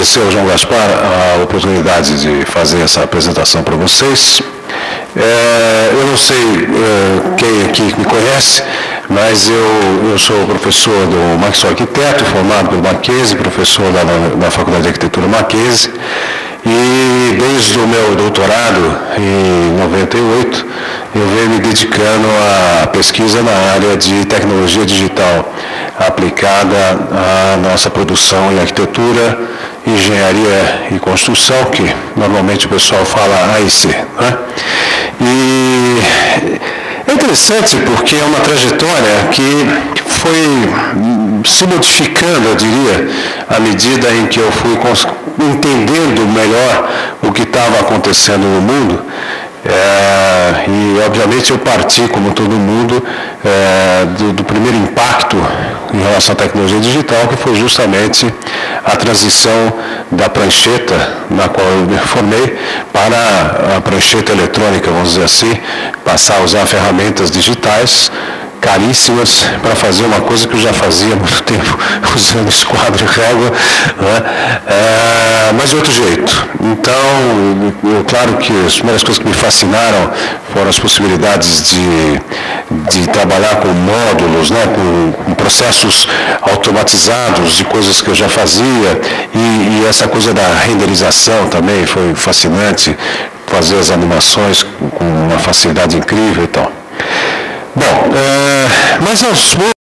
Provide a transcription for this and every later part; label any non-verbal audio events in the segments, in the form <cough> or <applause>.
agradecer ao João Gaspar a oportunidade de fazer essa apresentação para vocês. É, eu não sei é, quem aqui me conhece, mas eu, eu sou professor do Maxwell Arquiteto, formado pelo Marquese, professor da, da Faculdade de Arquitetura Marquese, e desde o meu doutorado, em 98, eu venho me dedicando à pesquisa na área de tecnologia digital aplicada à nossa produção em arquitetura, engenharia e construção, que normalmente o pessoal fala AIC. Né? E é interessante porque é uma trajetória que foi se modificando, eu diria, à medida em que eu fui entendendo melhor o que estava acontecendo no mundo é, e, obviamente, eu parti, como todo mundo, é, do, do, primeiro impacto em relação à tecnologia digital, que foi justamente a transição da prancheta, na qual eu me formei, para a prancheta eletrônica, vamos dizer assim, passar a usar ferramentas digitais caríssimas para fazer uma coisa que eu já fazia há muito tempo, <laughs> usando esquadro e régua, né? é, mas de outro jeito. Então, eu, claro que as primeiras coisas que me fascinaram foram as possibilidades de, de trabalhar com módulos, né? com, com processos automatizados de coisas que eu já fazia, e, e essa coisa da renderização também foi fascinante, fazer as animações com uma facilidade incrível e tal. Bom, é, mas aos poucos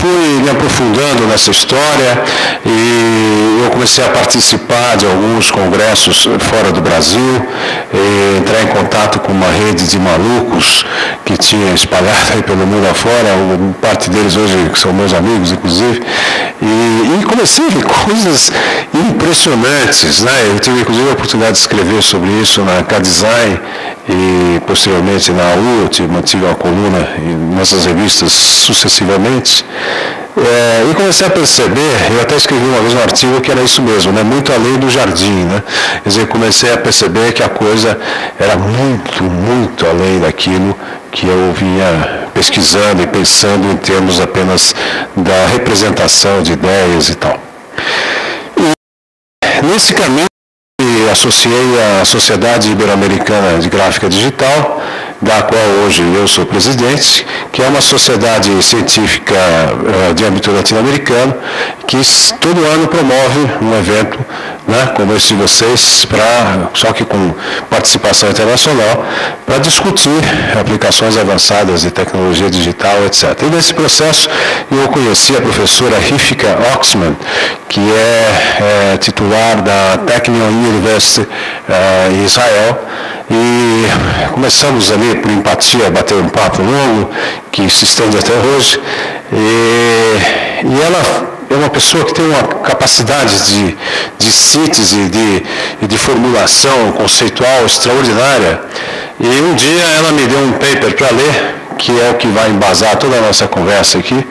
fui me aprofundando nessa história e eu comecei a participar de alguns congressos fora do Brasil, entrar em contato com uma rede de malucos que tinha espalhado aí pelo mundo afora, parte deles hoje são meus amigos, inclusive, e, e comecei a ver coisas impressionantes. Né? Eu tive, inclusive, a oportunidade de escrever sobre isso na K-Design e posteriormente na UT, mantive uma coluna nessas revistas sucessivamente. É, e comecei a perceber, eu até escrevi uma vez um artigo que era isso mesmo, né? muito além do jardim. Né? Quer dizer, comecei a perceber que a coisa era muito, muito além daquilo que eu vinha pesquisando e pensando em termos apenas da representação de ideias e tal. E nesse caminho, associei à Sociedade Ibero-Americana de Gráfica Digital, da qual hoje eu sou presidente, que é uma sociedade científica uh, de âmbito latino-americano, que todo ano promove um evento né, como esse de vocês, pra, só que com participação internacional, para discutir aplicações avançadas de tecnologia digital, etc. E nesse processo eu conheci a professora Rifika Oxman, que é, é titular da Technion University uh, em Israel, e começamos ali por empatia bater um papo longo, que se estende até hoje. E, e ela é uma pessoa que tem uma capacidade de, de síntese, de, de formulação conceitual extraordinária. E um dia ela me deu um paper para ler, que é o que vai embasar toda a nossa conversa aqui.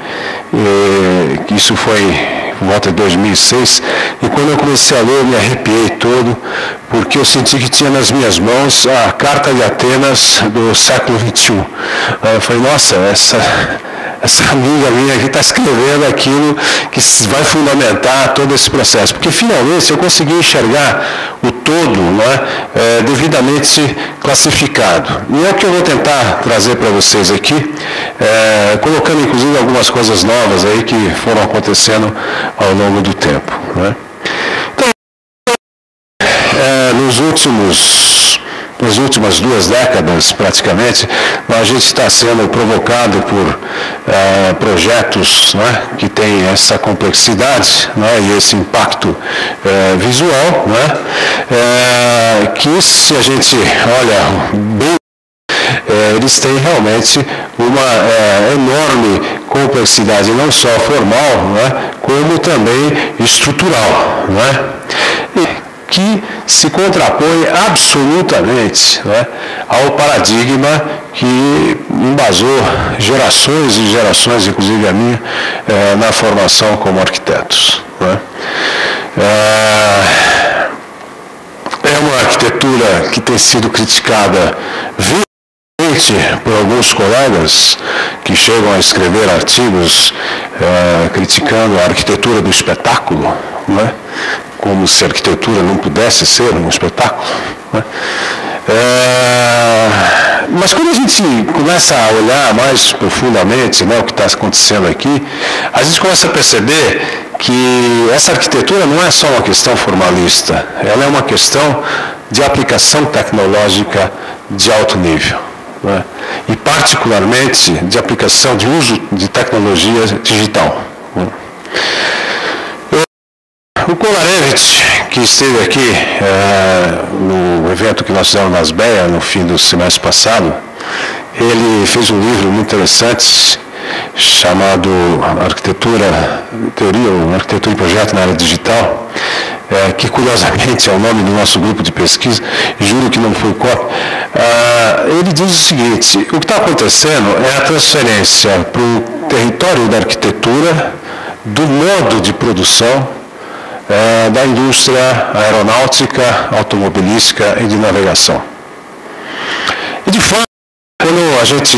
E, isso foi volta de 2006, e quando eu comecei a ler, eu me arrepiei todo, porque eu senti que tinha nas minhas mãos a Carta de Atenas do século XXI. Eu falei, nossa, essa, essa amiga minha aqui está escrevendo aquilo que vai fundamentar todo esse processo, porque finalmente eu consegui enxergar o todo é, é, devidamente classificado. E é o que eu vou tentar trazer para vocês aqui, é, colocando inclusive algumas coisas novas aí que foram acontecendo ao longo do tempo. É? Então, é, nos últimos nas últimas duas décadas, praticamente, a gente está sendo provocado por é, projetos né, que têm essa complexidade né, e esse impacto é, visual, né, que se a gente olha bem é, eles têm realmente uma é, enorme complexidade, não só formal, né, como também estrutural. Né? Que se contrapõe absolutamente né, ao paradigma que embasou gerações e gerações, inclusive a minha, é, na formação como arquitetos. Né. É, é uma arquitetura que tem sido criticada por alguns colegas que chegam a escrever artigos é, criticando a arquitetura do espetáculo, não é? como se a arquitetura não pudesse ser um espetáculo. Né? É, mas quando a gente começa a olhar mais profundamente né, o que está acontecendo aqui, a gente começa a perceber que essa arquitetura não é só uma questão formalista, ela é uma questão de aplicação tecnológica de alto nível. Né? E particularmente de aplicação de uso de tecnologia digital. Né? O Kolarevich, que esteve aqui é, no evento que nós fizemos nas BEA no fim do semestre passado, ele fez um livro muito interessante chamado Arquitetura, Teoria ou Arquitetura e Projeto na Área Digital, é, que curiosamente é o nome do nosso grupo de pesquisa, juro que não foi cópia. Ah, ele diz o seguinte, o que está acontecendo é a transferência para o território da arquitetura do modo de produção é, da indústria aeronáutica, automobilística e de navegação. E de fato, a gente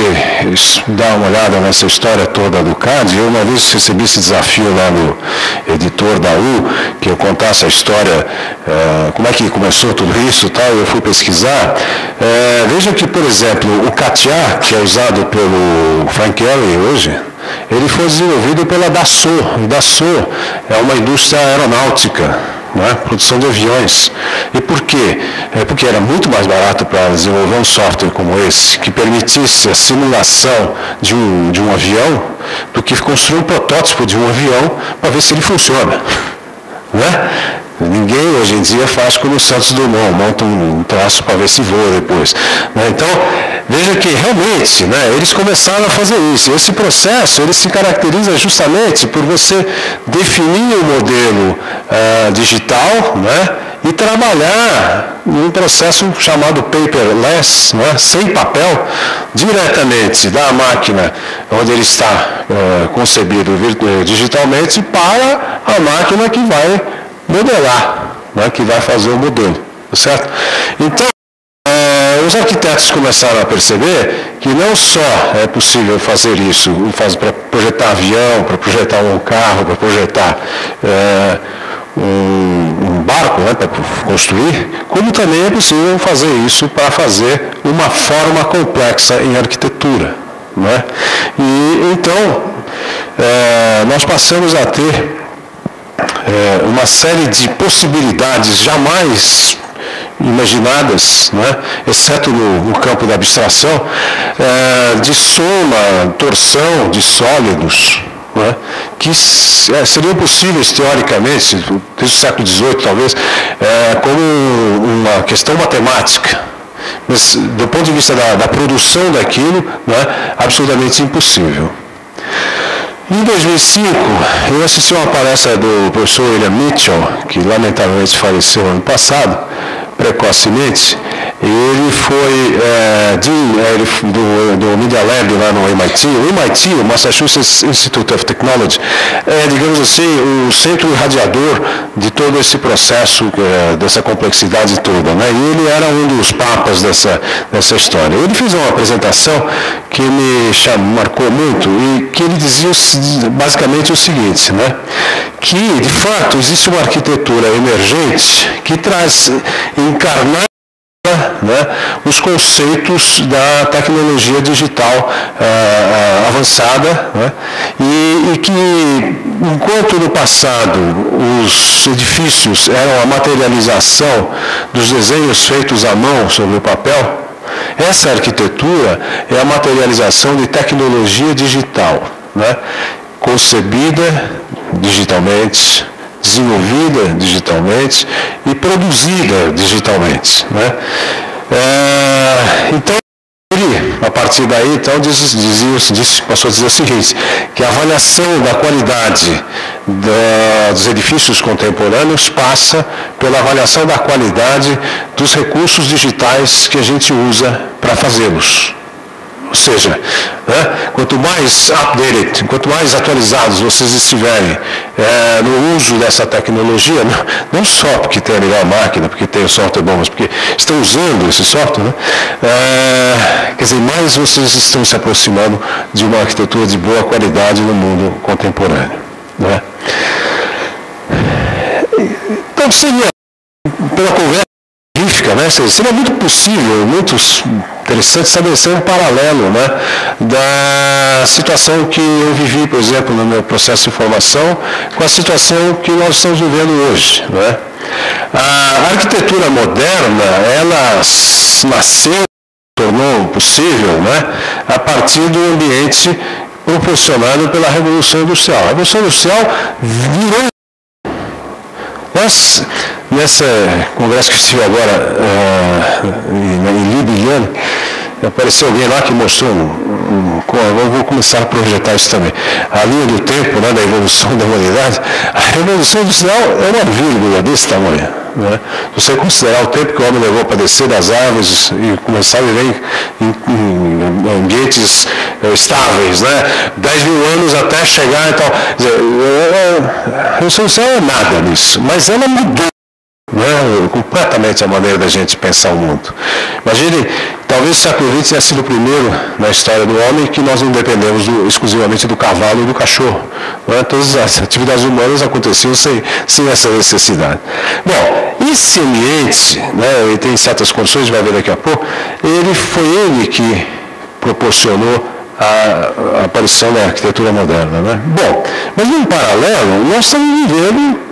dá uma olhada nessa história toda do CAD, eu uma vez recebi esse desafio lá no editor da U, que eu contasse a história, é, como é que começou tudo isso e tal, eu fui pesquisar. É, veja que, por exemplo, o CATIA, que é usado pelo Frank Kelly hoje, ele foi desenvolvido pela Dassault. E Dassault é uma indústria aeronáutica, é? produção de aviões. E por quê? É porque era muito mais barato para desenvolver um software como esse, que permitisse a simulação de um, de um avião, do que construir um protótipo de um avião para ver se ele funciona. Né? Ninguém hoje em dia faz como o Santos Dumont, monta um traço para ver se voa depois. Né? Então, veja que realmente né, eles começaram a fazer isso. Esse processo ele se caracteriza justamente por você definir o modelo uh, digital né, e trabalhar num processo chamado paperless, né, sem papel, diretamente da máquina onde ele está uh, concebido digitalmente para a máquina que vai modelar, né, que vai fazer o modelo, tá certo? Então, é, os arquitetos começaram a perceber que não só é possível fazer isso, para projetar avião, para projetar um carro, para projetar é, um, um, barco, né, para construir, como também é possível fazer isso para fazer uma forma complexa em arquitetura. Né? E então, é, nós passamos a ter é, uma série de possibilidades jamais imaginadas, né, exceto no, no, campo da abstração, é, de soma, torção de sólidos, né, que é, seriam possíveis teoricamente, desde o século XVIII talvez, é, como uma questão matemática. Mas do ponto de vista da, da produção daquilo, né, absolutamente impossível. Em 2005, eu assisti uma palestra do professor William Mitchell, que lamentavelmente faleceu ano passado, precocemente, ele foi é, de, é, ele, do, do Media Lab lá no MIT. O MIT, o Massachusetts Institute of Technology, é, digamos assim, o centro irradiador de todo esse processo, é, dessa complexidade toda. Né? E ele era um dos papas dessa, dessa história. Ele fez uma apresentação que me chamou, marcou muito e que ele dizia basicamente o seguinte, né? que, de fato, existe uma arquitetura emergente que traz encarnar né, os conceitos da tecnologia digital uh, avançada né, e, e, que enquanto no passado os edifícios eram a materialização dos desenhos feitos à mão sobre o papel, essa arquitetura é a materialização de tecnologia digital, né, concebida digitalmente, desenvolvida digitalmente e produzida digitalmente. Né? É, então, a partir daí, então, diz, passou a dizer o seguinte, que a avaliação da qualidade da, dos edifícios contemporâneos passa pela avaliação da qualidade dos recursos digitais que a gente usa para fazê-los. Ou seja, né, quanto mais updated, quanto mais atualizados vocês estiverem é, no uso dessa tecnologia, não, não, só porque tem a melhor máquina, porque tem o software bom, mas porque estão usando esse software, né, é, quer dizer, mais vocês estão se aproximando de uma arquitetura de boa qualidade no mundo contemporâneo. Né. Então, seria, pela conversa, né? Seria muito possível, muito interessante estabelecer um paralelo né, da situação que eu vivi, por exemplo, no meu processo de formação, com a situação que nós estamos vivendo hoje. Né? A arquitetura moderna, ela nasceu, tornou possível, né, a partir do ambiente proporcionado pela Revolução Industrial. A Revolução Industrial virou nós, nessa congresso que estive agora uh, em, Ljubljana, apareceu alguém lá que mostrou, um, um, um, vou começar a projetar isso também, a linha do tempo, né, da evolução <laughs> da humanidade, a revolução industrial é uma vírgula desse tamanho. Né? Você considerar o tempo que o homem levou para descer das árvores e começar a viver em, em, em ambientes eh, estáveis, né? 10 mil anos até chegar e tal. Dizer, a revolução industrial é nada nisso, mas ela mudou né, completamente a maneira da gente pensar o mundo. Imagine, talvez o século XX tenha sido o primeiro na história do homem que nós não dependemos do, exclusivamente do cavalo e do cachorro. Né? Todas as atividades humanas aconteciam sem, sem essa necessidade. Bom, esse ambiente, né, ele tem certas condições, vai ver daqui a pouco, ele foi ele que proporcionou a, a aparição da arquitetura moderna. Né? Bom, mas em paralelo, nós estamos vivendo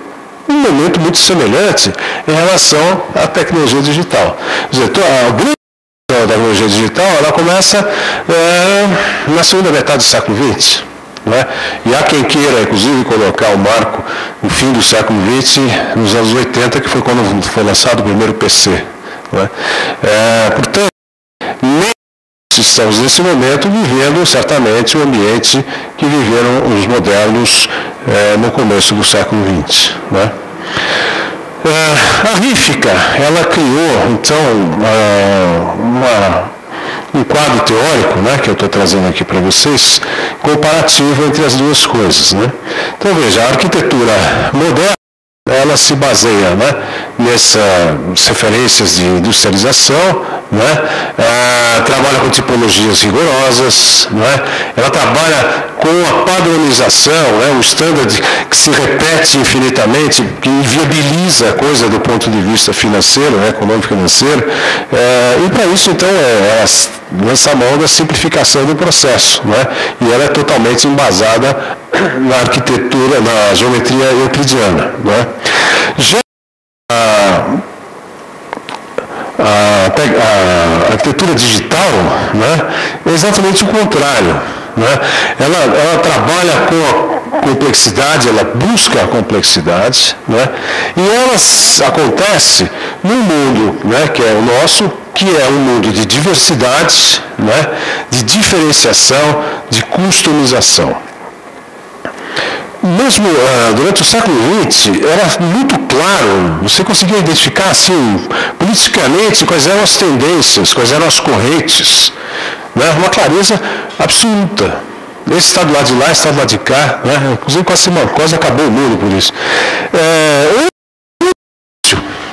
um momento muito semelhante em relação à tecnologia digital. Dizer, a grande da tecnologia digital ela começa é, na segunda metade do século XX. Né? E há quem queira, inclusive, colocar o marco no fim do século XX, nos anos 80, que foi quando foi lançado o primeiro PC. Né? É, portanto, estamos nesse momento vivendo certamente o ambiente que viveram os modernos é, no começo do século XX. Né? É, a RIFICA, ela criou, então, uma, um quadro teórico, né, que eu estou trazendo aqui para vocês, comparativo entre as duas coisas. Né? Então, veja, a arquitetura moderna, ela se baseia né, nessas referências de industrialização, né, ah, trabalha com tipologias rigorosas, né, ela trabalha com a padronização, né, um standard que se repete infinitamente, que inviabiliza a coisa do ponto de vista financeiro, né, econômico financeiro, é, e para isso, então, é, é lança mão da simplificação do processo, né, e ela é totalmente embasada na arquitetura, na geometria euclidiana. Né. Já a, arquitetura digital né, é exatamente o contrário. Né? Ela, ela trabalha com a complexidade, ela busca a complexidade, né? e ela acontece num mundo né, que é o nosso, que é um mundo de diversidade, né, de diferenciação, de customização mesmo uh, durante o século XX, era muito claro, você conseguia identificar assim, politicamente, quais eram as tendências, quais eram as correntes. Né? Uma clareza absoluta. Esse está do lado de lá, está do lado de cá. Né? Inclusive com a Simancose acabou o mundo por isso. É,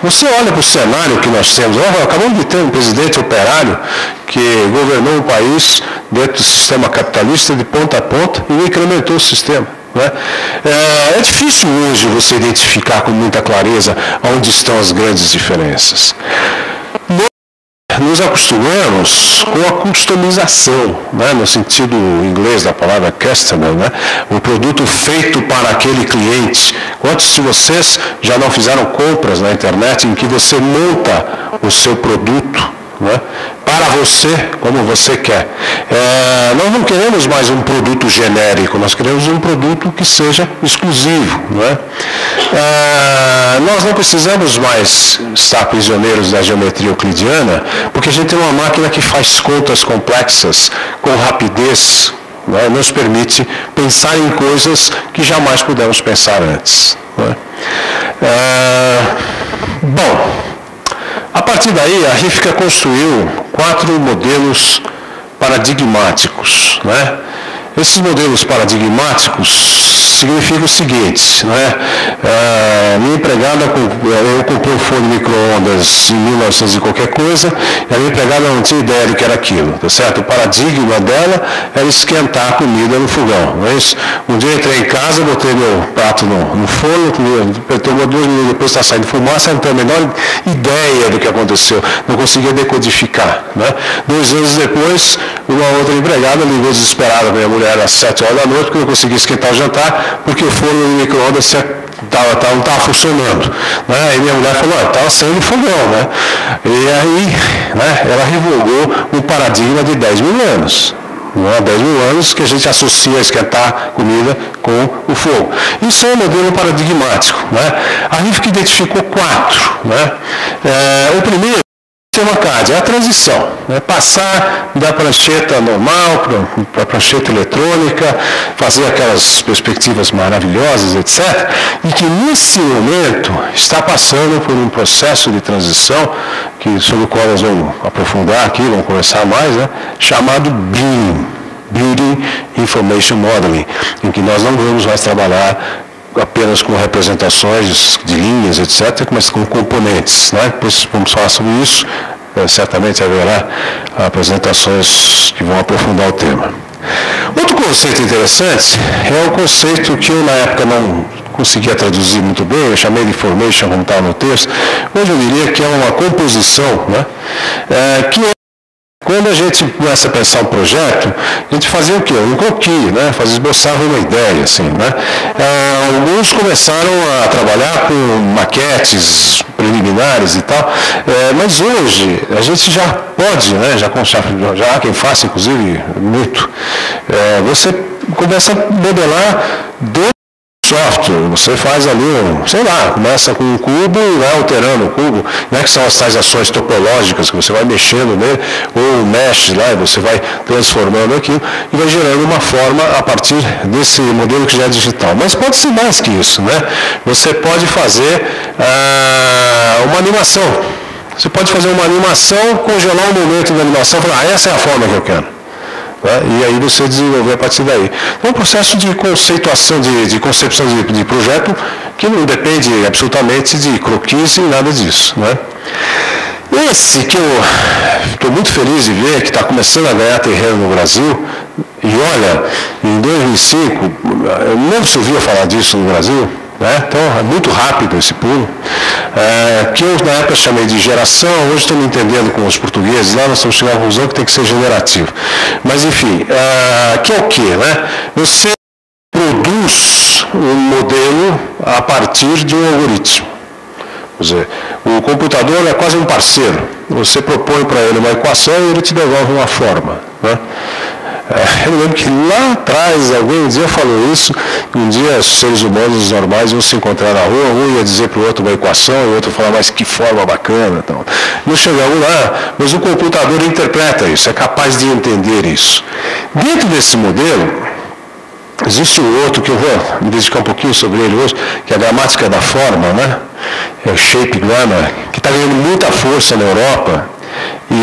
você olha para o cenário que nós temos, acabamos de ter um presidente operário que governou o país dentro do sistema capitalista de ponta a ponta e incrementou o sistema. Né? É, é difícil hoje você identificar com muita clareza onde estão as grandes diferenças nos acostumamos com a customização, né, no sentido inglês da palavra customer, né, o produto feito para aquele cliente. Quantos de vocês já não fizeram compras na internet em que você monta o seu produto né? para você, como você quer. É, nós não queremos mais um produto genérico, nós queremos um produto que seja exclusivo. Né? É, nós não precisamos mais estar prisioneiros da geometria euclidiana, porque a gente tem uma máquina que faz contas complexas com rapidez, né? nos permite pensar em coisas que jamais pudemos pensar antes. Né? É, bom, a partir daí, a RIFCA construiu quatro modelos paradigmáticos. Né? Esses modelos paradigmáticos significa o seguinte, não é? é minha empregada, eu comprei um forno de micro-ondas em 1900 e qualquer coisa, e a minha empregada não tinha ideia do que era aquilo, tá certo? O paradigma dela era esquentar a comida no fogão, não é isso? Um dia eu entrei em casa, botei meu prato no, no forno, tomou dois minutos depois está saindo fumaça, não tenho a menor ideia do que aconteceu, não conseguia decodificar, né? Dois anos depois, uma outra empregada ligou desesperada, minha mulher às sete horas da noite, porque não conseguia esquentar o jantar, porque o forno de micro-ondas não estava funcionando. Né? Minha mulher falou, estava saindo fogão. Né? E aí né, ela revogou um paradigma de 10 mil anos. Há 10 mil anos que a gente associa esquentar comida com o fogo. Isso é um modelo paradigmático. Né? A RIFC identificou quatro. Né? É, o primeiro sistema CAD, é a transição, né? passar da prancheta normal para a prancheta eletrônica, fazer aquelas perspectivas maravilhosas, etc. E que nesse momento está passando por um processo de transição, que, sobre o qual nós vamos aprofundar aqui, vamos conversar mais, né? chamado BIM, Building Information Modeling, em que nós não vamos mais trabalhar apenas com representações de linhas, etc., mas com componentes. Né? Depois vamos falar sobre isso. É, certamente haverá apresentações que vão aprofundar o tema. Outro conceito interessante é o conceito que eu, na época, não conseguia traduzir muito bem, eu chamei de information, como está no texto. Hoje eu diria que é uma composição, né? É, que é quando a gente começa a pensar um projeto, a gente fazia o quê? Um croquis, né? Fazia, esboçava uma ideia, assim, né? É, alguns começaram a trabalhar com maquetes preliminares e tal, é, mas hoje a gente já pode, né? Já, já quem faça, inclusive, muito. É, você começa a modelar dentro software, você faz ali, um, sei lá, começa com um cubo e vai alterando o cubo, né, que são as tais ações topológicas que você vai mexendo nele, ou mesh lá, e você vai transformando aquilo e vai gerando uma forma a partir desse modelo que já é digital. Mas pode ser mais que isso, né? Você pode fazer ah, uma animação. Você pode fazer uma animação, congelar um momento da animação e falar, ah, essa é a forma que eu quero. Né? E aí você desenvolver a partir daí. É um processo de conceituação, de, de concepção de, de, projeto que não depende absolutamente de croquis e nada disso. Né? Esse que eu estou muito feliz de ver, que está começando a ganhar terreno no Brasil, e olha, em 2005, eu não se ouvia falar disso no Brasil, né? Então, é muito rápido esse pulo. É, que eu, na época, chamei de geração, hoje estou me entendendo com os portugueses, lá nós estamos chegando à conclusão que tem que ser generativo. Mas, enfim, é, que é o quê? Né? Você produz um modelo a partir de um algoritmo. Quer dizer, o computador é quase um parceiro. Você propõe para ele uma equação e ele te devolve uma forma. Né? É, eu lembro que lá atrás alguém um dia falou isso, um dia os seres humanos normais iam se encontrar na rua, um ia dizer para o outro uma equação, e o outro falar, mas que forma bacana. Então, não chegamos lá, mas o computador interpreta isso, é capaz de entender isso. Dentro desse modelo, existe um outro que eu vou me dedicar um pouquinho sobre ele hoje, que é a gramática da forma, né? É o Shape Grammar, que está ganhando muita força na Europa, e,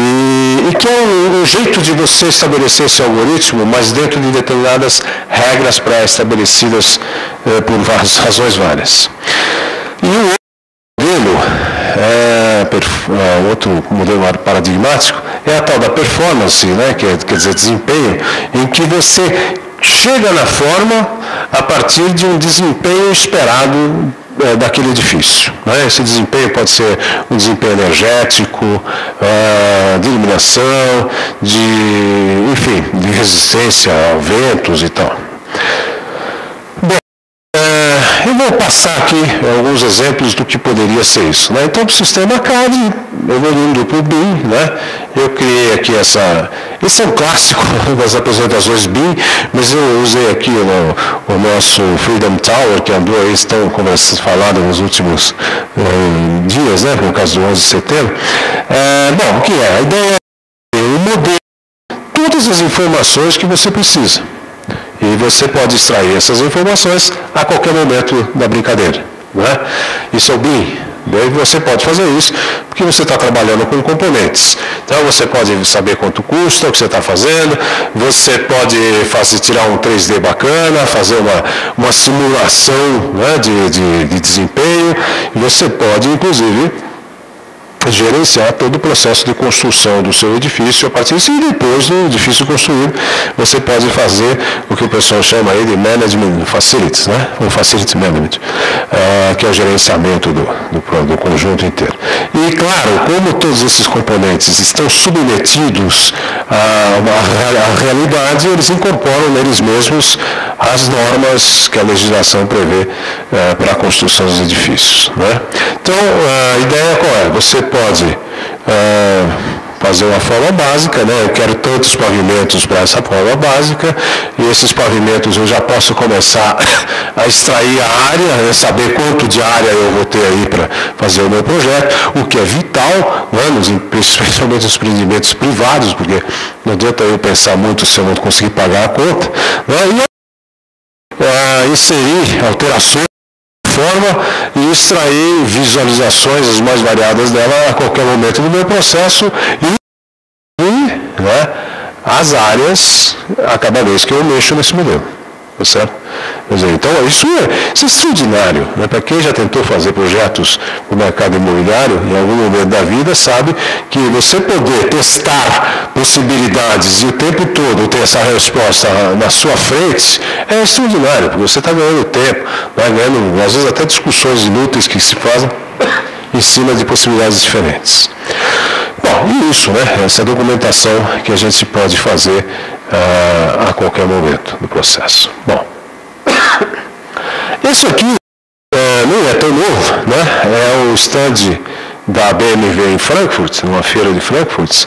e que é um, um, jeito de você estabelecer esse algoritmo, mas dentro de determinadas regras pré-estabelecidas eh, por várias, <laughs> razões várias. E o outro modelo, é, é, outro modelo paradigmático, é a tal da performance, né, que é, quer dizer, desempenho, em que você chega na forma a partir de um desempenho esperado é, daquele edifício. Né? Esse desempenho pode ser um desempenho energético, uh, de iluminação, de, enfim, de resistência a ventos e tal. Eu vou passar aqui alguns exemplos do que poderia ser isso. Né? Então, o sistema CAD, evoluindo para o BIM, né? eu criei aqui essa, esse é um clássico <laughs> das apresentações BIM, mas eu usei aqui o, o nosso Freedom Tower, que andou aí, estão falado nos últimos eh, dias, né, causa do 11 de setembro. É, bom, o que é? A ideia é um modelo, todas as informações que você precisa. E você pode extrair essas informações a qualquer momento da brincadeira. Né? Isso é o BIM. Você pode fazer isso porque você está trabalhando com componentes. Então você pode saber quanto custa, o que você está fazendo, você pode fazer, tirar um 3D bacana, fazer uma, uma simulação né, de, de, de desempenho, você pode, inclusive, gerenciar todo o processo de construção do seu edifício a partir disso e depois do edifício construído você pode fazer o que o pessoal chama aí de management facilities, né? o facility management, uh, que é o gerenciamento do, do, do, conjunto inteiro. E claro, como todos esses componentes estão submetidos à, à realidade, eles incorporam neles mesmos as normas que a legislação prevê uh, para a construção dos edifícios. Né? Então, a ideia qual é? Você pode é, fazer uma forma básica, né? eu quero tantos pavimentos para essa forma básica, e esses pavimentos eu já posso começar <coughs> a extrair a área, né? saber quanto de área eu vou ter aí para fazer o meu projeto, o que é vital, né? nos, especialmente nos empreendimentos privados, porque não adianta eu pensar muito se eu não conseguir pagar a conta. Né? E uh, inserir alterações forma e extrair visualizações as mais variadas dela a qualquer momento do meu processo e, né, as áreas a cada vez que eu mexo nesse modelo. Tá certo? Então, isso é, isso é extraordinário. Né? Para quem já tentou fazer projetos no mercado imobiliário, em algum momento da vida, sabe que você poder testar possibilidades e o tempo todo ter essa resposta na sua frente é extraordinário, porque você está ganhando tempo, vai ganhando, às vezes, até discussões inúteis que se fazem em cima de possibilidades diferentes. Bom, e isso, né? Essa documentação que a gente pode fazer uh, a qualquer momento do processo. Bom, <coughs> isso aqui uh, não é tão novo, né? É o stand da BMW em Frankfurt, numa feira de Frankfurt,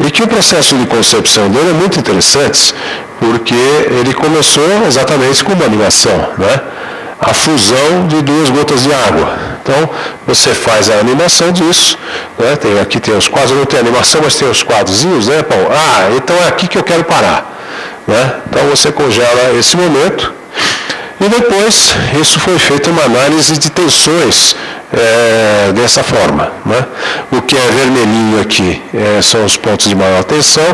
e que o processo de concepção dele é muito interessante, porque ele começou exatamente com uma animação, né? a fusão de duas gotas de água. Então, você faz a animação disso, né? tem, aqui tem os quadros, não tem animação, mas tem os quadrozinhos, né, Paulo? Ah, então é aqui que eu quero parar. Né? Então, você congela esse momento, e depois, isso foi feita uma análise de tensões é, dessa forma. Né? O que é vermelhinho aqui é, são os pontos de maior tensão,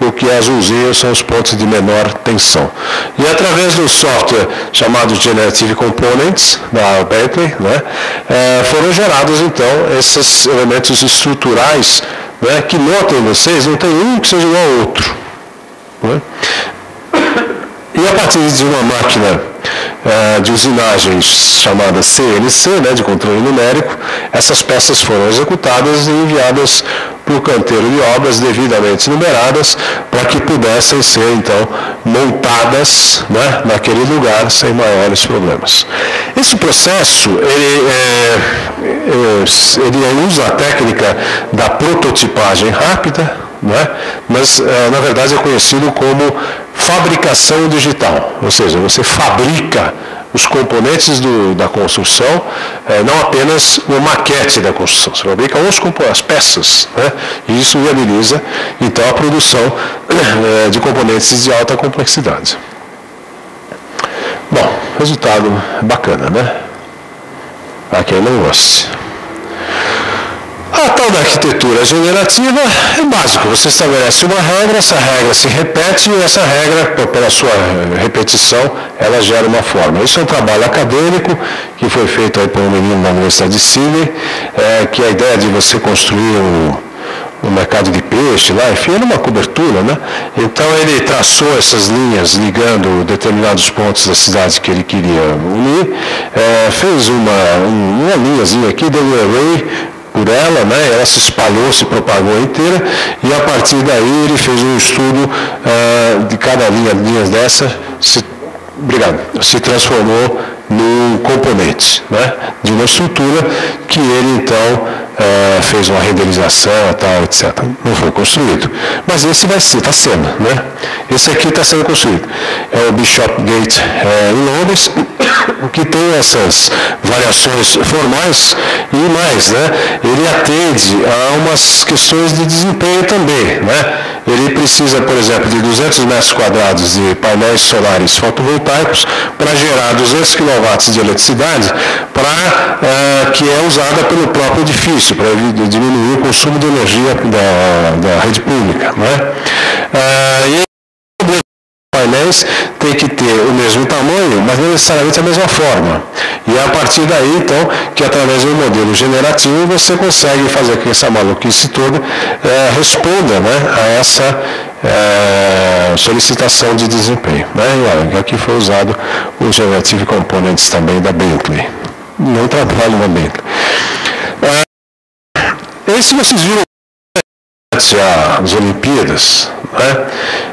o que é azulzinho são os pontos de menor tensão. E através do software chamado Generative Components, da Bentley, né, é, foram gerados então esses elementos estruturais né, que, notem vocês, não tem um que seja igual ao outro. Né? E a partir de uma máquina uh, de usinagens chamada CNC, né, de controle numérico, essas peças foram executadas e enviadas para o canteiro de obras devidamente numeradas para que pudessem ser então montadas né, naquele lugar sem maiores problemas. Esse processo ele, é, é ele usa a técnica da prototipagem rápida, né? mas eh, na verdade é conhecido como fabricação digital, ou seja, você fabrica os componentes do, da construção, é, não apenas uma maquete da construção, você fabrica os, as peças, né? e isso viabiliza então a produção é, <clears throat> de componentes de alta complexidade. Bom, resultado bacana, né? A quem não goste. A tal da arquitetura generativa é básico. Você estabelece uma regra, essa regra se repete e essa regra, pela sua repetição, ela gera uma forma. Isso é um trabalho acadêmico que foi feito aí por um menino da Universidade de Sydney, é, que a ideia de você construir um, um mercado de peixe lá, enfim, era uma cobertura, né? Então ele traçou essas linhas ligando determinados pontos da cidade que ele queria unir, é, fez uma, um, uma linhazinha aqui, deu um array por ela, né? ela se espalhou, se propagou inteira, e a partir daí ele fez um estudo uh, de cada linha, linhas dessa, se, obrigado, se transformou num componente né? de uma estrutura que ele então Uh, fez uma renderização tal, etc. Não foi construído. Mas esse vai ser, está sendo, né? Esse aqui está sendo construído. É o Bishopgate é, em Londres, <coughs> que tem essas variações formais e mais, né? Ele atende a umas questões de desempenho também, né? Ele precisa, por exemplo, de 200 metros quadrados de painéis solares fotovoltaicos para gerar 200 kW de eletricidade para, uh, que é usada pelo próprio edifício, para diminuir o consumo de energia da, da rede pública. Né? Uh, tem que ter o mesmo tamanho, mas não necessariamente a mesma forma. E é a partir daí, então, que através do modelo generativo você consegue fazer com que essa maluquice toda é, responda né, a essa é, solicitação de desempenho. Né? E olha, aqui foi usado o Generative Components também da Bentley. Não trabalho na Bentley. É, esse vocês viram as Olimpíadas, né?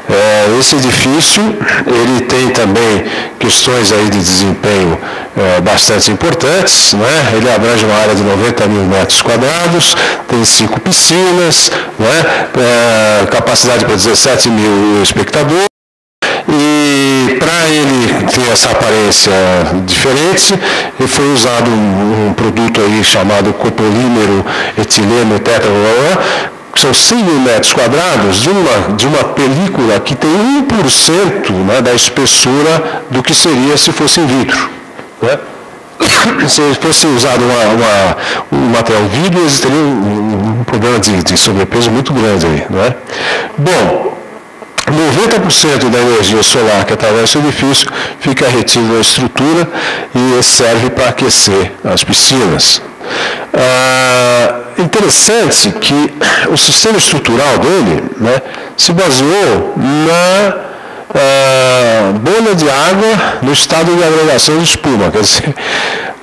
É, esse edifício ele tem também questões aí de desempenho é, bastante importantes. Né? Ele abrange uma área de 90 mil metros quadrados, tem cinco piscinas, né? É, capacidade para 17 mil espectadores. E para ele ter essa aparência diferente, foi usado um, um produto aí chamado copolímero etileno tetralona, são 100 mil metros quadrados de uma, de uma película que tem 1% né, da espessura do que seria se fosse em vidro. Né? <coughs> Se fosse usado uma, uma, um material vidro, existiria um, um problema de, de, sobrepeso muito grande aí. Não é? Bom, 90% da energia solar que atravessa o edifício fica retido na estrutura e serve para aquecer as piscinas. Ah, interessante que o sistema estrutural dele né, se baseou na ah, bolha de água no estado de agregação de espuma. Quer dizer,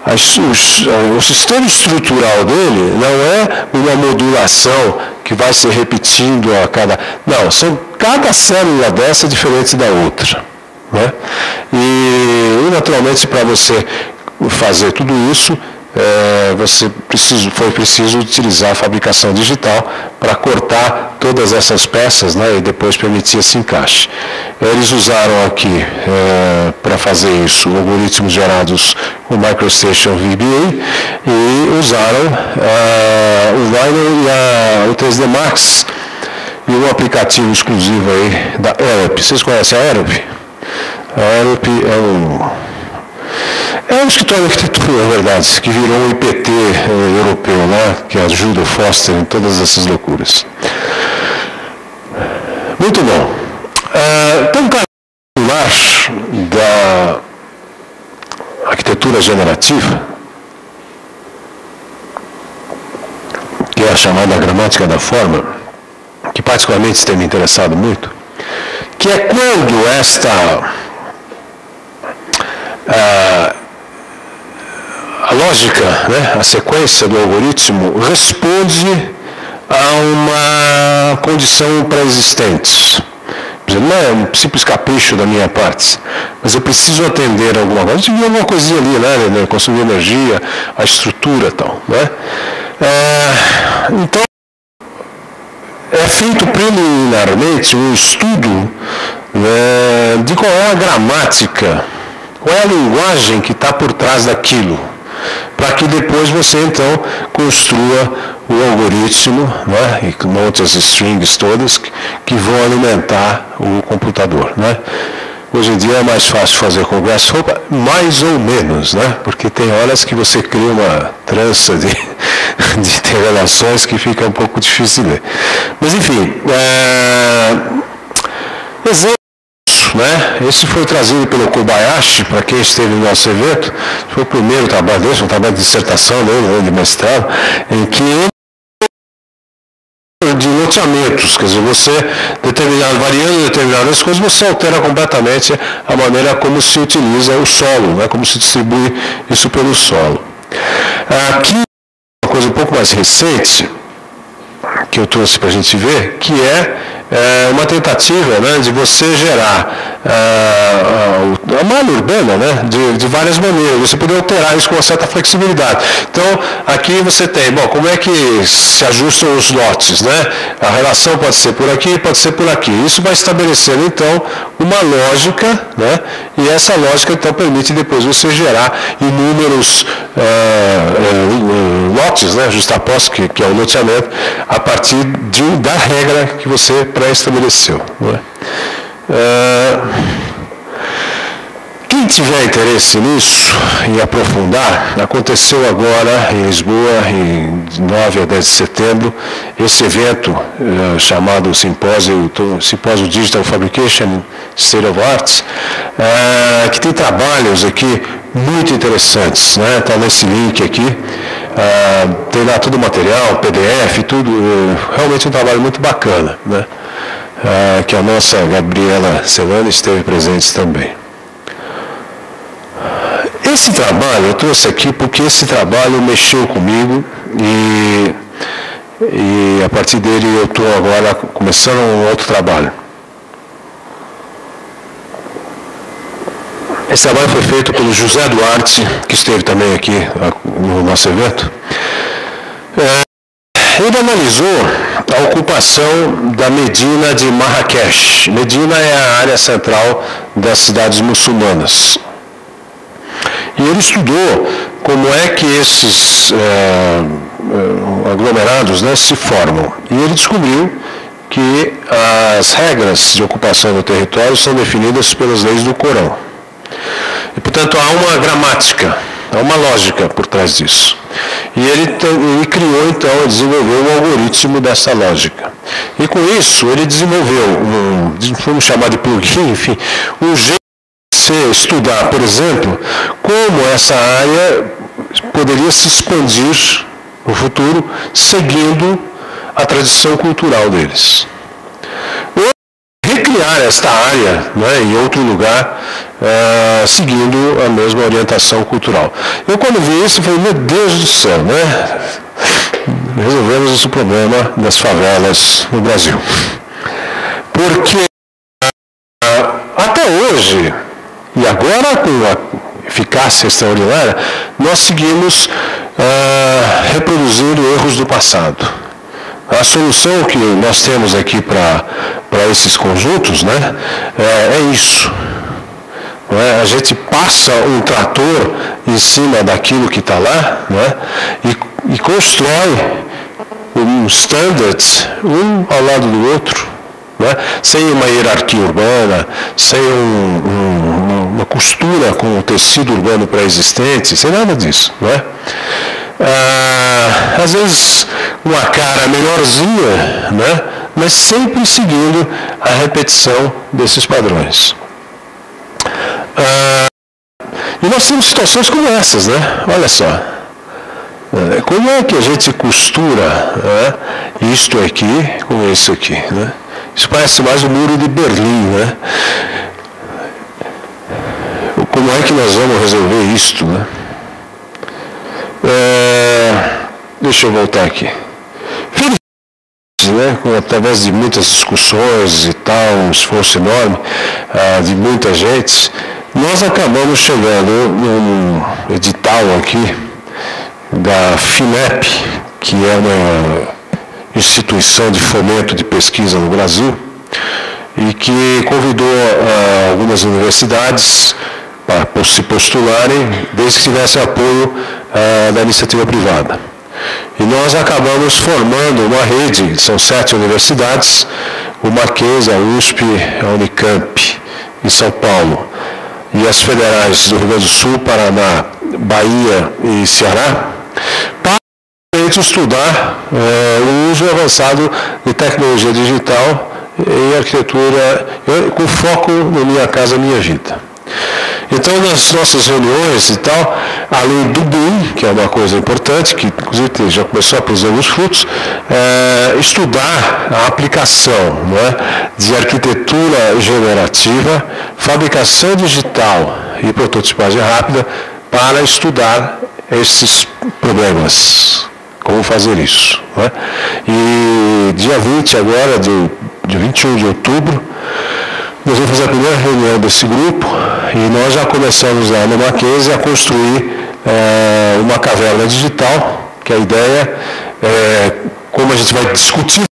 as, os, o sistema estrutural dele não é uma modulação que vai se repetindo a cada. Não, são cada célula dessa é diferente da outra. Né? E, naturalmente, para você fazer tudo isso, é, você preciso, foi preciso utilizar a fabricação digital para cortar todas essas peças né, e depois permitir esse encaixe. Eles usaram aqui, é, para fazer isso, algoritmos gerados com MicroStation VBA e usaram é, o Rhino e a, o 3D Max e um aplicativo exclusivo aí da Aerope. Vocês conhecem a Aerope? A Aerope é um é um escritório de arquitetura, na verdade, que virou um IPT eh, europeu, né, que ajuda o Foster em todas essas loucuras. Muito bom. Uh, tem um caso da arquitetura generativa, que é a chamada gramática da forma, que particularmente tem me interessado muito, que é quando esta uh, a lógica, né, a sequência do algoritmo responde a uma condição pré-existente. Não é um simples capricho da minha parte, mas eu preciso atender alguma coisa. Eu alguma coisinha ali, né, né? Consumir energia, a estrutura e tal. Né? É, então, é feito preliminarmente um estudo né, de qual é a gramática, qual é a linguagem que está por trás daquilo para que depois você então construa o algoritmo né, e com outras strings todas que, vão alimentar o computador. Né. Hoje em dia é mais fácil fazer com Grasshopper, mais ou menos, né? porque tem horas que você cria uma trança de, <laughs> de relações que fica um pouco difícil de ler. Mas enfim, é, exemplo né? Esse foi trazido pelo Kobayashi, para quem esteve no nosso evento, foi o primeiro trabalho dele, um trabalho de dissertação dele, né, de mestrado, em que de loteamentos, quer dizer, você determinado, variando determinadas coisas, você altera completamente a maneira como se utiliza o solo, né, como se distribui isso pelo solo. Aqui, uma coisa um pouco mais recente, que eu trouxe para a gente ver, que é é uma tentativa né, de você gerar é, a malha urbana né, de, de, várias maneiras, você poder alterar isso com uma certa flexibilidade. Então, aqui você tem, bom, como é que se ajustam os lotes? Né? A relação pode ser por aqui, pode ser por aqui. Isso vai estabelecendo, então, uma lógica, né, e essa lógica, então, permite depois você gerar inúmeros é, é, lotes, né, justapostos, que, que é o loteamento, a partir de, da regra que você pré-estabeleceu. É? Quem tiver interesse nisso e aprofundar, aconteceu agora em Lisboa, em 9 a 10 de setembro, esse evento uh, chamado Simpósio, Simpósio Digital Fabrication State of Arts, uh, que tem trabalhos aqui muito interessantes. Está né? Tá nesse link aqui. Uh, tem lá todo o material, PDF, tudo. realmente um trabalho muito bacana. Né? Que a nossa Gabriela Celano esteve presente também. Esse trabalho eu trouxe aqui porque esse trabalho mexeu comigo e, e a partir dele eu estou agora começando um outro trabalho. Esse trabalho foi feito pelo José Duarte, que esteve também aqui no nosso evento. É, ele analisou a ocupação da Medina de Marrakech. Medina é a área central das cidades muçulmanas. E ele estudou como é que esses é, aglomerados né, se formam. E ele descobriu que as regras de ocupação do território são definidas pelas leis do Corão. E, portanto, há uma gramática, há uma lógica por trás disso. E ele, ele criou, então, desenvolveu um algoritmo dessa lógica. E com isso, ele desenvolveu, um, vamos chamar de plugin, enfim, um jeito você estudar, por exemplo, como essa área poderia se expandir no futuro seguindo a tradição cultural deles. Recriar esta área né, em outro lugar, uh, seguindo a mesma orientação cultural. Eu quando vi isso, falei, meu Deus do céu, né? Resolvemos esse problema das favelas no Brasil. Porque uh, até hoje, e agora, com a eficácia extraordinária, nós seguimos ah, reproduzindo erros do passado. A solução que nós temos aqui para esses conjuntos né, é, é isso. É? A gente passa um trator em cima daquilo que está lá né, e, e constrói um standard um ao lado do outro né? sem uma hierarquia urbana, sem um, um, uma costura com o tecido urbano pré-existente, sem nada disso. Né? Ah, às vezes uma cara melhorzinha, né? mas sempre seguindo a repetição desses padrões. Ah, e nós temos situações como essas, né? Olha só. É, como é que a gente costura né, isto aqui com isso aqui? Né? Isso parece mais o muro de Berlim, né? Como é que nós vamos resolver isto, né? É, deixa eu voltar aqui. Né, através de muitas discussões e tal, um esforço enorme ah, de muita gente, nós acabamos chegando num edital aqui da FINEP, que é uma instituição de fomento de pesquisa no Brasil, e que convidou uh, algumas universidades para se postularem, desde que tivesse apoio uh, da iniciativa privada. E nós acabamos formando uma rede, são sete universidades, o Marquês, a USP, a Unicamp, em São Paulo, e as federais do Rio Grande do Sul, Paraná, Bahia e Ceará, para estudar é, o uso avançado de tecnologia digital em arquitetura, com foco no Minha Casa Minha Vida. Então, nas nossas reuniões e tal, além do BIM, que é uma coisa importante, que inclusive já começou a produzir alguns frutos, é, estudar a aplicação é, de arquitetura generativa, fabricação digital e prototipagem rápida para estudar esses problemas como fazer isso. Né? E dia 20 agora, de, de 21 de outubro, nós vamos fazer a primeira reunião desse grupo e nós já começamos lá no Marquês a construir é, uma caverna digital, que a ideia é como a gente vai discutir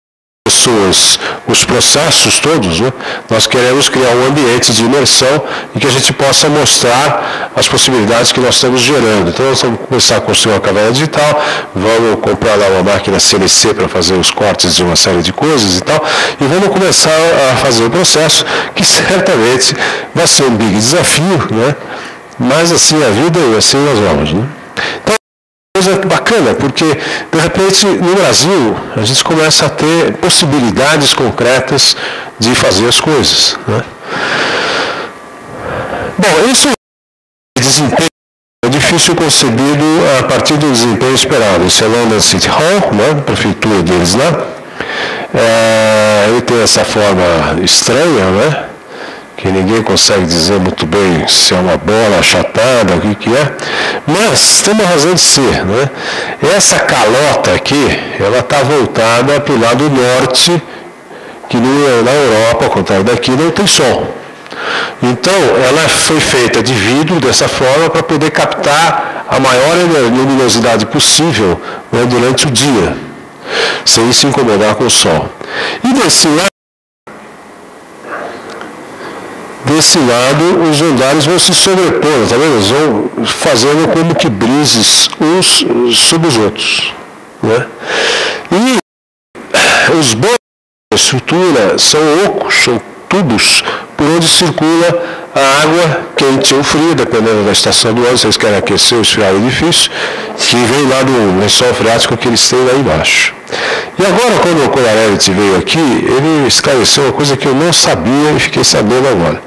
pessoas os processos todos, né? nós queremos criar um ambiente de imersão em que a gente possa mostrar as possibilidades que nós estamos gerando. Então, nós vamos começar a construir uma caverna digital, vamos comprar lá uma máquina CNC para fazer os cortes de uma série de coisas e tal, e vamos começar a fazer o processo que <laughs> certamente vai ser um big desafio, né? mas assim a vida e assim nós vamos. Né? Então, coisa bacana, porque de repente no Brasil a gente começa a ter possibilidades concretas de fazer as coisas. Né? Bom, isso é desempenho é difícil concebido a partir do desempenho esperado. Esse é London City Hall, né, prefeitura deles lá. É, ele tem essa forma estranha, né? Que ninguém consegue dizer muito bem se é uma bola achatada, o que, que é, mas tem uma razão de ser. Né? Essa calota aqui, ela está voltada para o lado norte, que na Europa, ao contrário daqui, não tem sol. Então, ela foi feita de vidro dessa forma para poder captar a maior luminosidade possível né, durante o dia, sem se incomodar com o sol. E desse lado, desse lado os andares vão se sobrepondo, tá vendo? Eles vão fazendo como que brises uns sobre os outros. Né? E os bancos da estrutura são ocos, são tubos por onde circula a água quente ou fria, dependendo da estação do ano, se eles querem aquecer ou esfriar o edifício, que vem lá do lençol freático que eles têm lá embaixo. E agora, quando o Colarelli veio aqui, ele esclareceu uma coisa que eu não sabia e fiquei sabendo agora.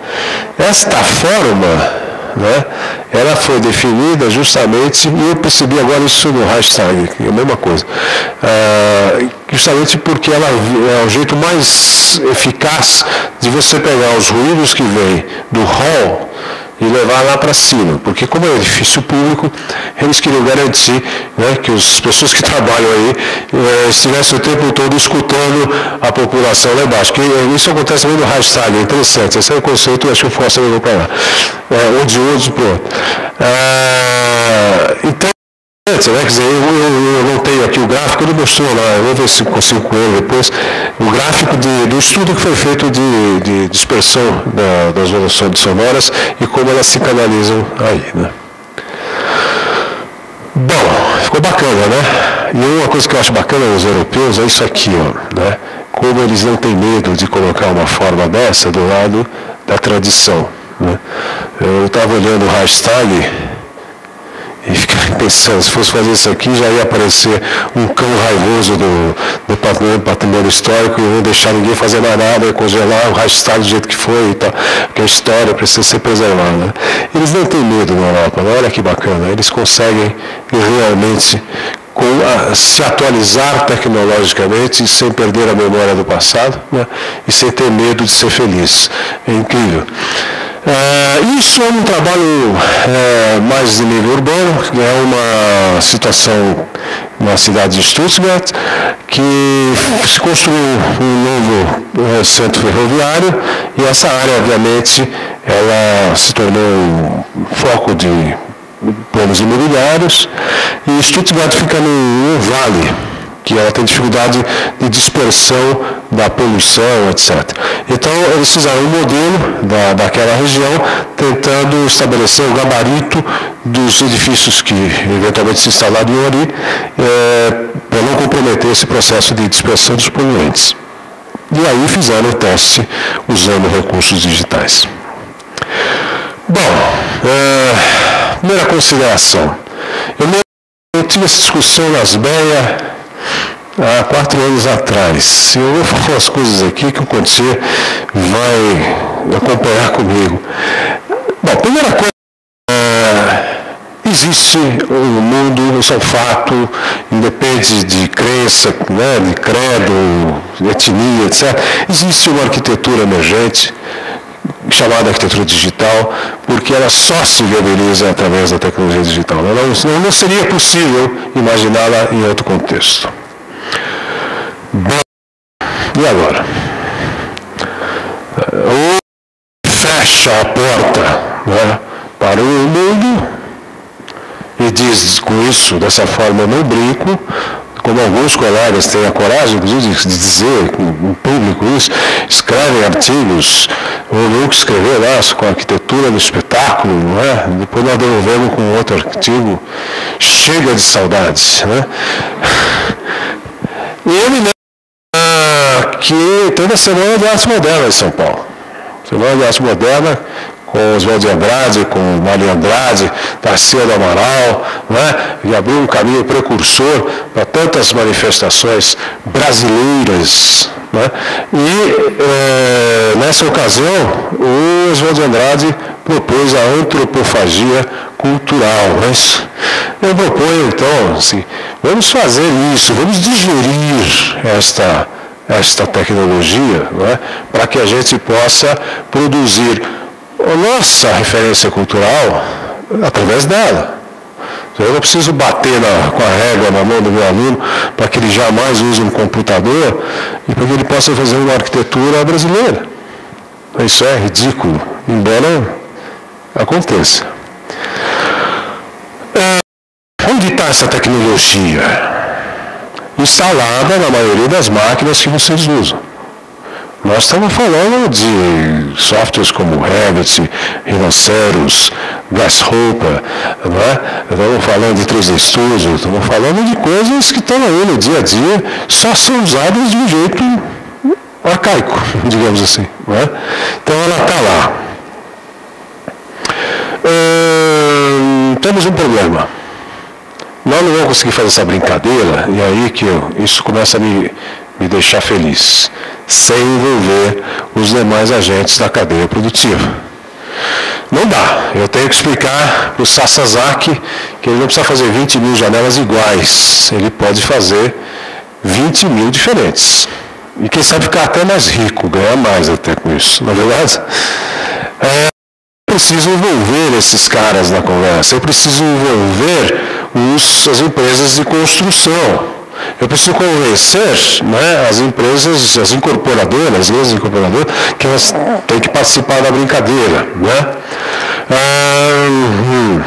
Esta forma né, ela foi definida justamente, e eu percebi agora isso no hashtag, a mesma coisa, uh, justamente porque ela é o jeito mais eficaz de você pegar os ruídos que vêm do hall e levar lá para cima, porque como é edifício público, eles queriam garantir né, que as pessoas que <laughs> trabalham aí eh, estivessem o tempo todo escutando a população lá embaixo. Que, isso acontece também no hashtag, é interessante, esse é o conceito, acho que o Foster levou para lá, é, para outro. Ah, então, né? Quer dizer, eu, eu, eu, não tenho aqui o gráfico, ele mostrou lá, eu vou ver se consigo com ele depois, o gráfico de, do estudo que foi feito de, de dispersão da, das ondas sonoras e como elas se canalizam aí. Né? Bom, ficou bacana, né? E uma coisa que eu acho bacana nos europeus é isso aqui, ó, né? Como eles não têm medo de colocar uma forma dessa do lado da tradição. Né? Eu estava olhando o hashtag e ficar pensando, se fosse fazer isso aqui, já ia aparecer um cão raivoso do Departamento de Patrimônio Histórico e não deixar ninguém fazer mais nada, congelar, o rastro do jeito que foi e tal, porque a história precisa ser preservada. Eles não têm medo na Europa, né? olha que bacana, eles conseguem realmente a, se atualizar tecnologicamente sem perder a memória do passado né? e sem ter medo de ser feliz. É incrível. É, isso é um trabalho é, mais de nível urbano, é uma situação na cidade de Stuttgart, que se construiu um novo é, centro ferroviário e essa área, obviamente, ela se tornou um foco de planos imobiliários e Stuttgart fica num vale que ela tem dificuldade de dispersão da poluição, etc. Então, eles fizeram um modelo da, daquela região, tentando estabelecer o gabarito dos edifícios que eventualmente se instalariam ali, é, para não comprometer esse processo de dispersão dos poluentes. E aí fizeram o teste usando recursos digitais. Bom, é, primeira consideração. Eu, eu tive essa discussão nas BEA há quatro anos atrás. Se eu vou <laughs> falar umas coisas aqui que o Contier vai acompanhar comigo. Bom, primeira coisa, é, existe um mundo, isso um fato, independe de crença, né, de credo, de etnia, etc. Existe uma arquitetura emergente chamada arquitetura digital, porque ela só se viabiliza através da tecnologia digital. Não, não seria possível imaginá-la em outro contexto. Bom, e agora? Ou fecha a porta né, para o mundo e diz com isso, dessa forma eu não brinco, como alguns colegas têm a coragem, inclusive, de dizer em público isso, escrevem artigos, o Luke escreveu lá com a arquitetura do espetáculo, não é? depois nós devolvemos com outro artigo, chega de saudades. Né? E eu me lembro que teve a Semana de Arte Moderna em São Paulo. Semana de Arte Moderna, com Oswaldo de Andrade, com Maria Andrade, Garcia do Amaral, né? e abriu um caminho precursor para tantas manifestações brasileiras. Né? E é, nessa ocasião, o Oswaldo de Andrade propôs a antropofagia cultural. Mas eu proponho, então, assim, vamos fazer isso, vamos digerir esta, esta tecnologia né? para que a gente possa produzir a nossa referência cultural através dela. Eu não preciso bater na, com a régua na mão do meu aluno para que ele jamais use um computador e para que ele possa fazer uma arquitetura brasileira. Isso é ridículo, embora aconteça. É, onde está essa tecnologia? Instalada na maioria das máquinas que vocês usam. Nós estamos falando de softwares como Revit, Rhinoceros, Grasshopper, é? estamos falando de 3D Studio, estamos falando de coisas que estão aí no dia a dia, só são usadas de um jeito arcaico, <laughs> digamos assim. É? Então ela está lá. Hum, temos um problema. Nós não vamos conseguir fazer essa brincadeira, e aí que eu, isso começa a me, me deixar feliz sem envolver os demais agentes da cadeia produtiva. Não dá. Eu tenho que explicar para o Sasazaki que ele não precisa fazer 20 mil janelas iguais. Ele pode fazer 20 mil diferentes. E quem sabe ficar até mais rico, ganhar mais até com isso, não é verdade? É, eu preciso envolver esses caras na conversa. Eu preciso envolver os, as empresas de construção. Eu preciso convencer né, as empresas, as incorporadoras, as incorporadoras, que elas têm que participar da brincadeira. Né? Ah, hum.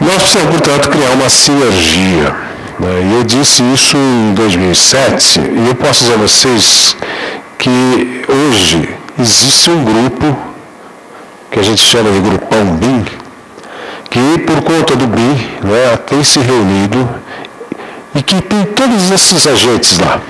Nós precisamos, portanto, criar uma sinergia. Né? E eu disse isso em 2007, e eu posso dizer a vocês que hoje existe um grupo, que a gente chama de Grupão BIM, que por conta do BIM né, tem se reunido e que tem todos esses agentes lá.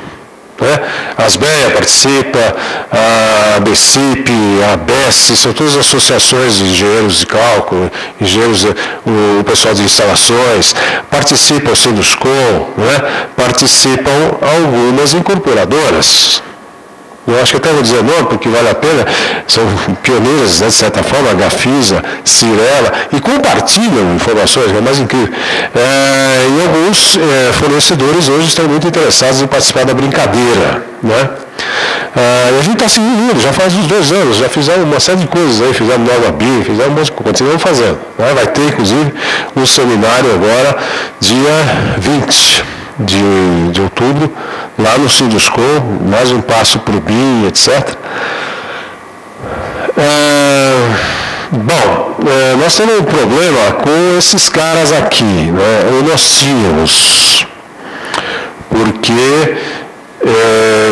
Né? A ASBEA participa, a BCIP, a BES, são todas associações de engenheiros de cálculo, engenheiros, o pessoal de instalações, participam o Sinduscom, né? participam algumas incorporadoras. Eu acho que até vou dizer nome, porque vale a pena, são pioneiras, né, de certa forma, Gafisa, Cirela, e compartilham informações, é mais incrível. É, e alguns é, fornecedores hoje estão muito interessados em participar da brincadeira. Né? É, a gente está seguindo, já faz uns dois anos, já fizemos uma série de coisas aí, fizemos nova BIM, fizemos um monte de coisa, continuamos fazendo. Né? Vai ter, inclusive, um seminário agora, dia 20 de, de outubro, lá no Sinduscom, mais um passo para o BIM, etc. É, bom, é, nós temos um problema com esses caras aqui, né? ou nós tínhamos, porque é,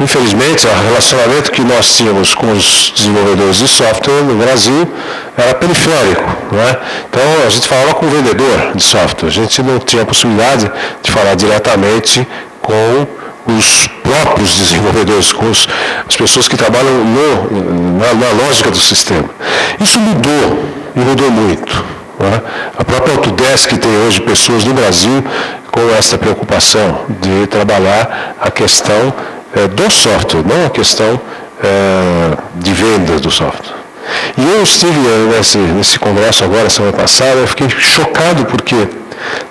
infelizmente, o relacionamento que nós tínhamos com os desenvolvedores de software no Brasil era periférico. é? Então, a gente falava com o vendedor de software, a gente não tinha a possibilidade de falar diretamente com os próprios desenvolvedores, com os, as pessoas que trabalham no, na, na, lógica do sistema. Isso mudou, e mudou muito. É? A própria Autodesk tem hoje pessoas no Brasil com essa preocupação de trabalhar a questão é, do software, não a questão é, de venda do software. E eu estive nesse, nesse congresso agora, semana passada, eu fiquei chocado porque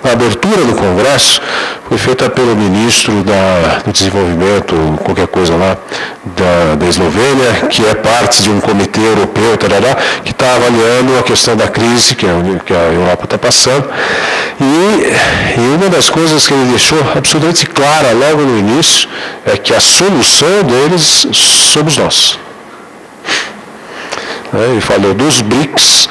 na abertura do Congresso foi feita pelo ministro da, do Desenvolvimento, qualquer coisa lá, da, da Eslovênia, que é parte de um comitê europeu, tarará, que está avaliando a questão da crise que a, que a Europa está passando. E, e uma das coisas que ele deixou absolutamente clara logo no início é que a solução deles somos nós. Ele falou dos BRICS,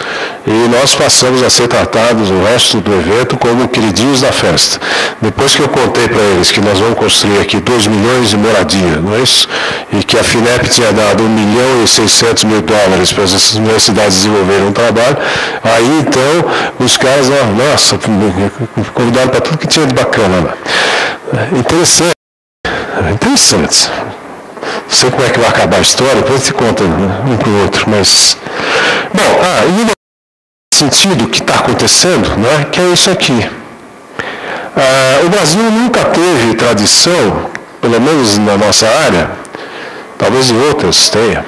e nós passamos a ser tratados o resto do evento como queridinhos da festa. Depois que eu contei para eles que nós vamos construir aqui 2 milhões de moradia, não é isso? E que a FINEP tinha dado 1 milhão e 600 mil dólares para essas universidades desenvolverem um trabalho, aí então os caras, nossa, convidaram para tudo que tinha de bacana lá. Interessante. Interessante. Não sei como é que vai acabar a história, depois te conta um para o outro, mas. Bom, ah, e sentido que está acontecendo, né, que é isso aqui. Ah, o Brasil nunca teve tradição, pelo menos na nossa área, talvez em outras tenha,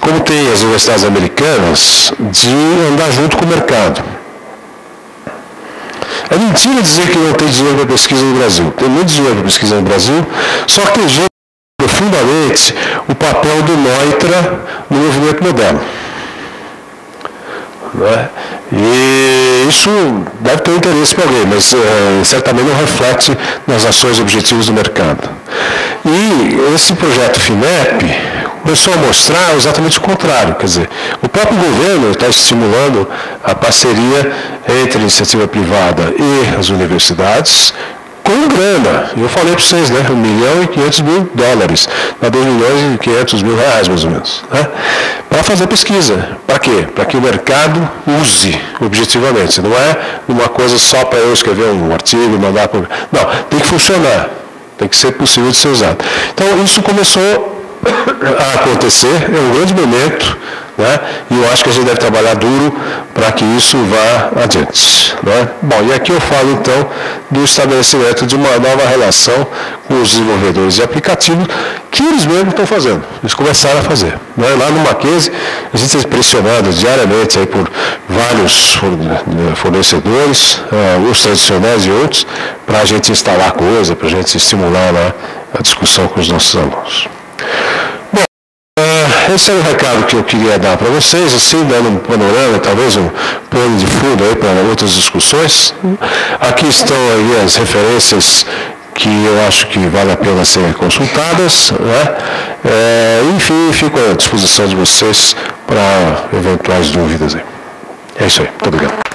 como tem as universidades americanas, de andar junto com o mercado. É mentira dizer que não tem dinheiro para pesquisa no Brasil. Tem muito dinheiro para pesquisa no Brasil, só que tem gente profundamente o papel do Neutra no movimento moderno. Né? E isso deve ter interesse para alguém, mas é, certamente não reflete nas ações e objetivos do mercado. E esse projeto FINEP começou a mostrar exatamente o contrário, quer dizer, o próprio governo está estimulando a parceria entre a iniciativa privada e as universidades, com grana. Eu falei para vocês, né? 1 milhão e 500 mil dólares. Dá 2 milhões e 500 mil reais, mais ou menos. Né? Para fazer pesquisa. Para quê? Para que o mercado use objetivamente. Não é uma coisa só para eu escrever um artigo e mandar para. Não, tem que funcionar. Tem que ser possível de ser usado. Então, isso começou <coughs> a acontecer, é um grande momento né? E eu acho que a gente deve trabalhar duro para que isso vá adiante. Né? Bom, e aqui eu falo então do estabelecimento de uma nova relação com os desenvolvedores de aplicativos que eles mesmos estão fazendo. Eles começaram a fazer. Né? Lá no Mackenzie, a gente é pressionado diariamente aí por vários fornecedores, uh, os tradicionais e outros, para a gente instalar coisa, para a gente estimular lá a discussão com os nossos alunos esse é o recado que eu queria dar para vocês, assim, dando um panorama, talvez um plano de fundo aí para outras discussões. Aqui estão aí as referências que eu acho que vale a pena serem consultadas. Né? É, enfim, fico à disposição de vocês para eventuais dúvidas. Aí. É isso aí. Muito obrigado.